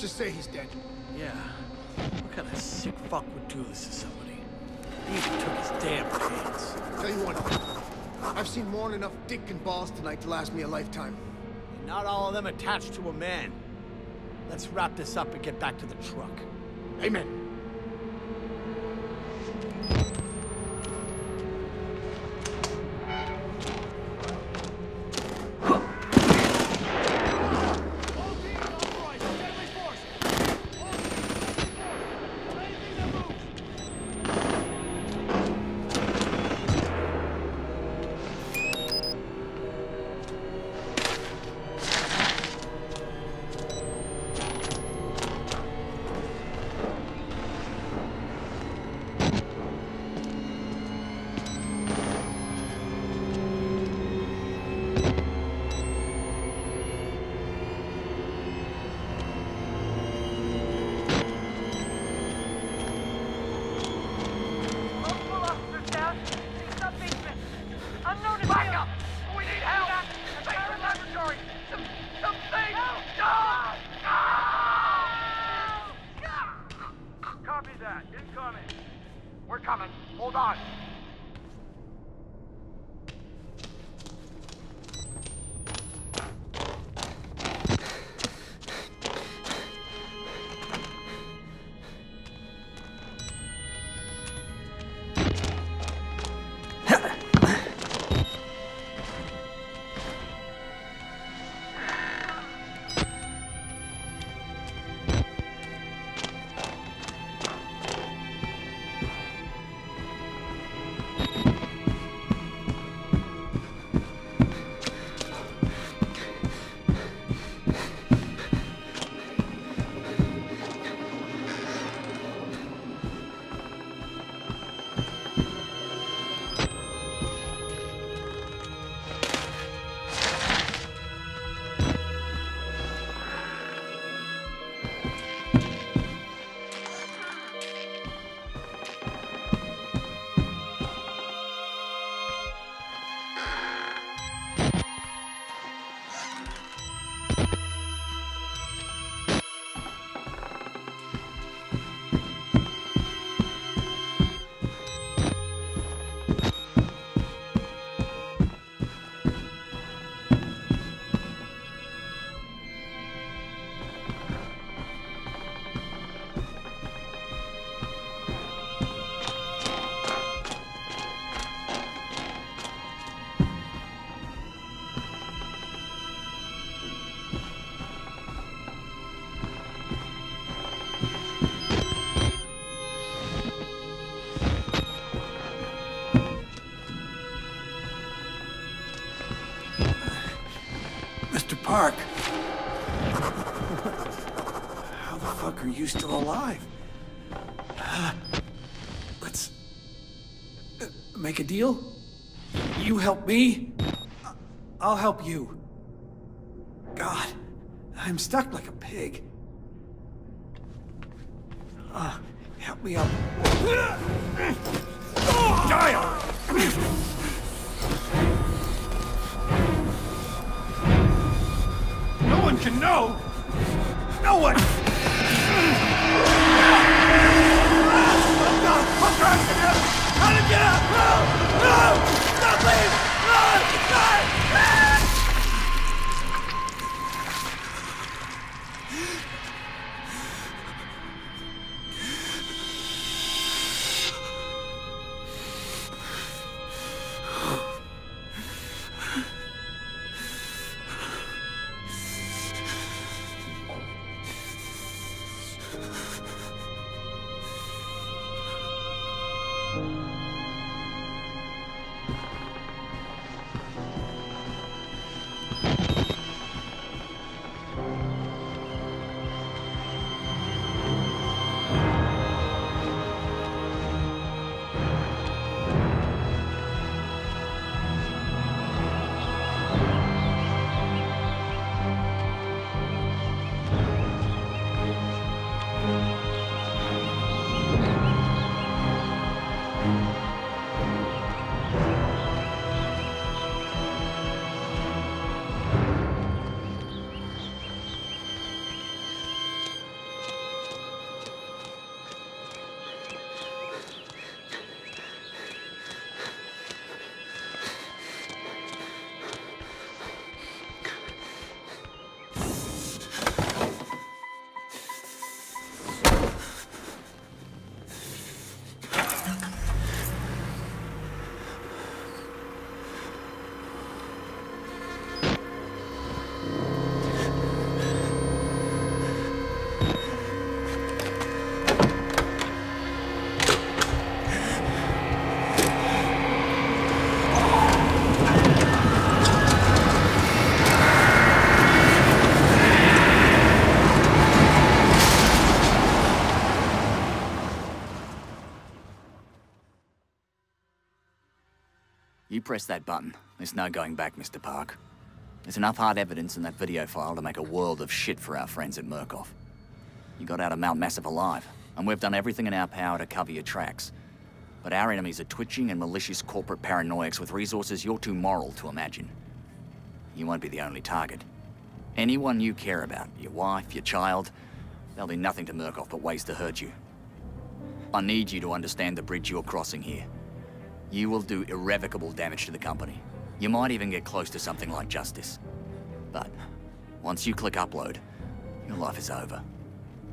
just say he's dead. Yeah. What kind of sick fuck would do this to somebody? He even took his damn chance. Tell you what, I've seen more than enough dick and balls tonight to last me a lifetime. And not all of them attached to a man. Let's wrap this up and get back to the truck. Amen. Hold on. Mr. Park. How the fuck are you still alive? Let's uh, make a deal. You help me, I'll help you. God, I'm stuck like a pig. Uh, help me up. Die one can know! No one! How to get out? No! You press that button, there's no going back, Mr. Park. There's enough hard evidence in that video file to make a world of shit for our friends at Murkoff. You got out of Mount Massive alive, and we've done everything in our power to cover your tracks. But our enemies are twitching and malicious corporate paranoics with resources you're too moral to imagine. You won't be the only target. Anyone you care about, your wife, your child, they'll do nothing to Murkoff but ways to hurt you. I need you to understand the bridge you're crossing here. You will do irrevocable damage to the company. You might even get close to something like justice. But once you click upload, your life is over.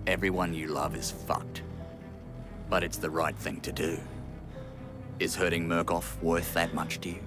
Everyone you love is fucked. But it's the right thing to do. Is hurting Murkoff worth that much to you?